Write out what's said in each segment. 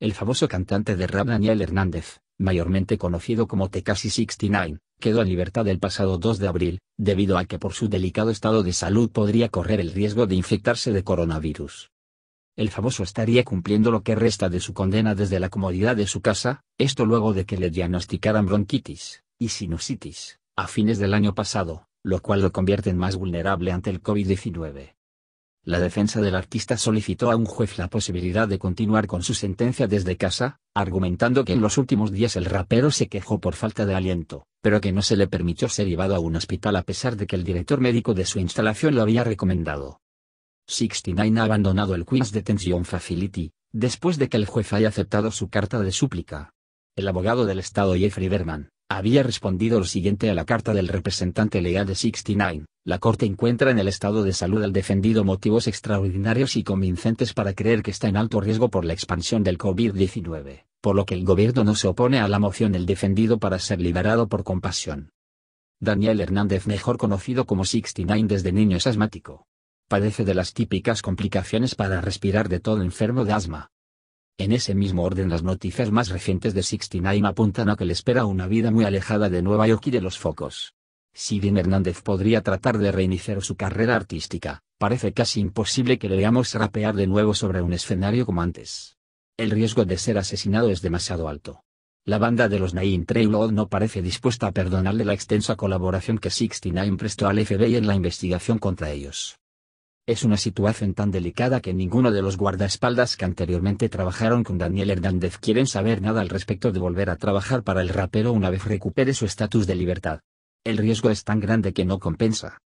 El famoso cantante de rap Daniel Hernández, mayormente conocido como Tekashi 69, quedó en libertad el pasado 2 de abril, debido a que por su delicado estado de salud podría correr el riesgo de infectarse de coronavirus. El famoso estaría cumpliendo lo que resta de su condena desde la comodidad de su casa, esto luego de que le diagnosticaran bronquitis y sinusitis, a fines del año pasado, lo cual lo convierte en más vulnerable ante el COVID-19. La defensa del artista solicitó a un juez la posibilidad de continuar con su sentencia desde casa, argumentando que en los últimos días el rapero se quejó por falta de aliento, pero que no se le permitió ser llevado a un hospital a pesar de que el director médico de su instalación lo había recomendado. 69 ha abandonado el Queen's Detention Facility, después de que el juez haya aceptado su carta de súplica. El abogado del Estado Jeffrey Berman, había respondido lo siguiente a la carta del representante legal de 69. La Corte encuentra en el estado de salud al defendido motivos extraordinarios y convincentes para creer que está en alto riesgo por la expansión del COVID-19, por lo que el gobierno no se opone a la moción del defendido para ser liberado por compasión. Daniel Hernández, mejor conocido como 69 desde niño, es asmático padece de las típicas complicaciones para respirar de todo enfermo de asma. En ese mismo orden las noticias más recientes de 69 apuntan a que le espera una vida muy alejada de Nueva York y de los focos. Si bien Hernández podría tratar de reiniciar su carrera artística, parece casi imposible que le veamos rapear de nuevo sobre un escenario como antes. El riesgo de ser asesinado es demasiado alto. La banda de los Nine Trail no parece dispuesta a perdonarle la extensa colaboración que 69 prestó al FBI en la investigación contra ellos. Es una situación tan delicada que ninguno de los guardaespaldas que anteriormente trabajaron con Daniel Hernández quieren saber nada al respecto de volver a trabajar para el rapero una vez recupere su estatus de libertad. El riesgo es tan grande que no compensa.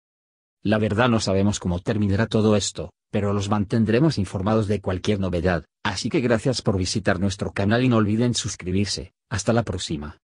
La verdad no sabemos cómo terminará todo esto, pero los mantendremos informados de cualquier novedad, así que gracias por visitar nuestro canal y no olviden suscribirse, hasta la próxima.